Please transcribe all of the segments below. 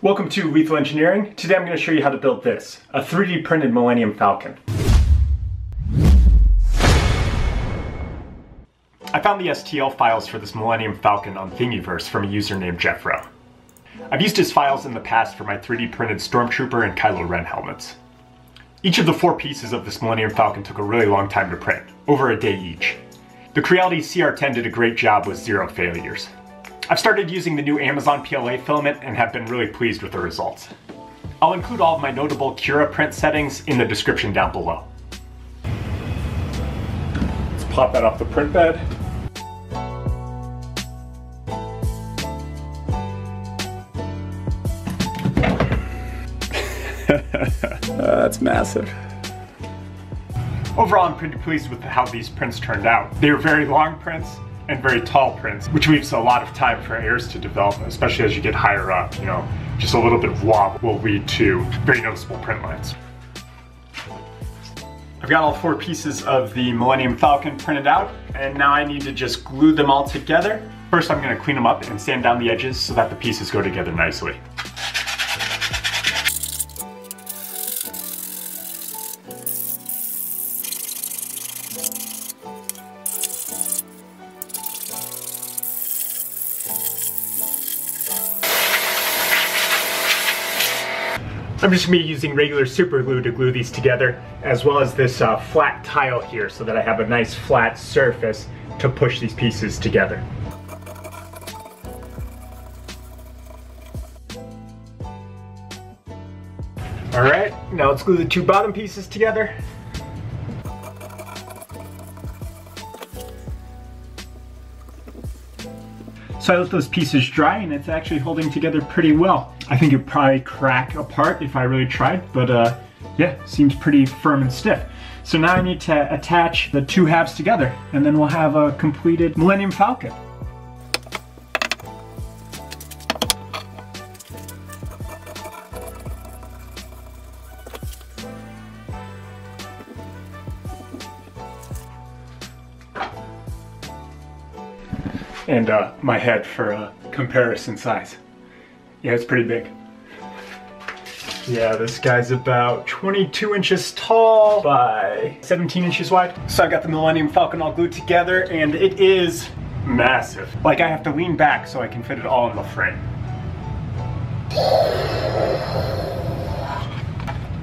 Welcome to Lethal Engineering. Today I'm going to show you how to build this, a 3D printed Millennium Falcon. I found the STL files for this Millennium Falcon on Thingiverse from a user named Geoffro. I've used his files in the past for my 3D printed Stormtrooper and Kylo Ren helmets. Each of the four pieces of this Millennium Falcon took a really long time to print, over a day each. The Creality CR10 did a great job with zero failures. I've started using the new Amazon PLA filament and have been really pleased with the results. I'll include all of my notable Cura print settings in the description down below. Let's pop that off the print bed. Uh, that's massive. Overall, I'm pretty pleased with how these prints turned out. They were very long prints and very tall prints, which leaves a lot of time for airs to develop, especially as you get higher up, you know. Just a little bit of wobble will lead to very noticeable print lines. I've got all four pieces of the Millennium Falcon printed out, and now I need to just glue them all together. First, I'm gonna clean them up and sand down the edges so that the pieces go together nicely. I'm just gonna be using regular super glue to glue these together, as well as this uh, flat tile here so that I have a nice flat surface to push these pieces together. All right, now let's glue the two bottom pieces together. So I let those pieces dry and it's actually holding together pretty well. I think it'd probably crack apart if I really tried, but uh, yeah, seems pretty firm and stiff. So now I need to attach the two halves together and then we'll have a completed Millennium Falcon. And uh, my head for a comparison size. Yeah, it's pretty big. Yeah, this guy's about 22 inches tall by 17 inches wide. So I got the Millennium Falcon all glued together and it is massive. Like I have to lean back so I can fit it all in the frame.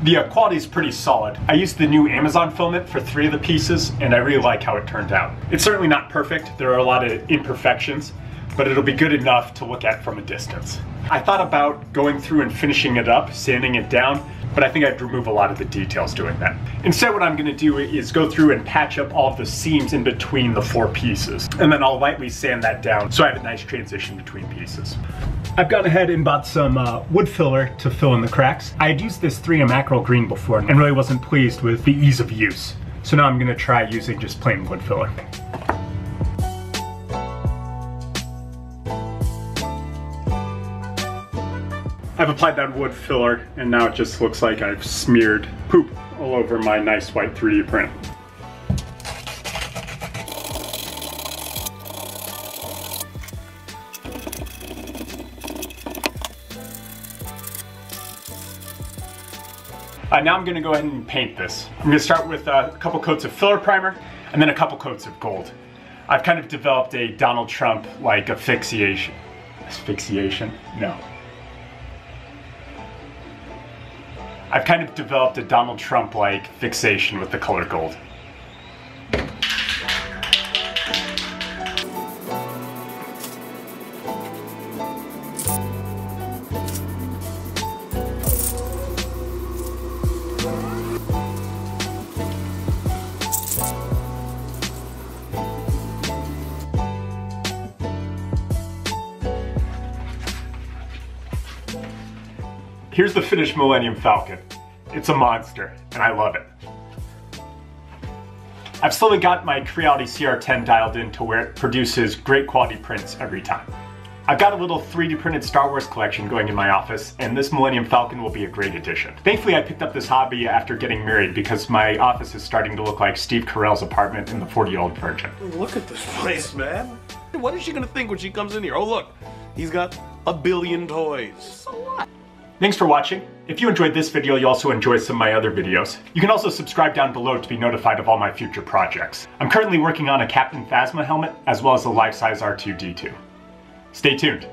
The uh, quality is pretty solid. I used the new Amazon filament for three of the pieces and I really like how it turned out. It's certainly not perfect, there are a lot of imperfections, but it'll be good enough to look at from a distance. I thought about going through and finishing it up, sanding it down, but I think I'd remove a lot of the details doing that. Instead what I'm gonna do is go through and patch up all the seams in between the four pieces. And then I'll lightly sand that down so I have a nice transition between pieces. I've gone ahead and bought some uh, wood filler to fill in the cracks. I had used this 3M Acryl Green before and really wasn't pleased with the ease of use. So now I'm gonna try using just plain wood filler. I've applied that wood filler and now it just looks like I've smeared poop all over my nice white 3D print. Uh, now I'm gonna go ahead and paint this. I'm gonna start with uh, a couple coats of filler primer and then a couple coats of gold. I've kind of developed a Donald Trump-like asphyxiation. Asphyxiation? No. I've kind of developed a Donald Trump-like fixation with the color gold. Here's the finished Millennium Falcon. It's a monster, and I love it. I've slowly got my Creality CR10 dialed in to where it produces great quality prints every time. I've got a little 3D printed Star Wars collection going in my office, and this Millennium Falcon will be a great addition. Thankfully, I picked up this hobby after getting married because my office is starting to look like Steve Carell's apartment in The 40-Year-Old Virgin. Look at this place, man. What is she gonna think when she comes in here? Oh, look, he's got a billion toys. So what? Thanks for watching. If you enjoyed this video, you'll also enjoy some of my other videos. You can also subscribe down below to be notified of all my future projects. I'm currently working on a Captain Phasma helmet, as well as a life-size R2-D2. Stay tuned.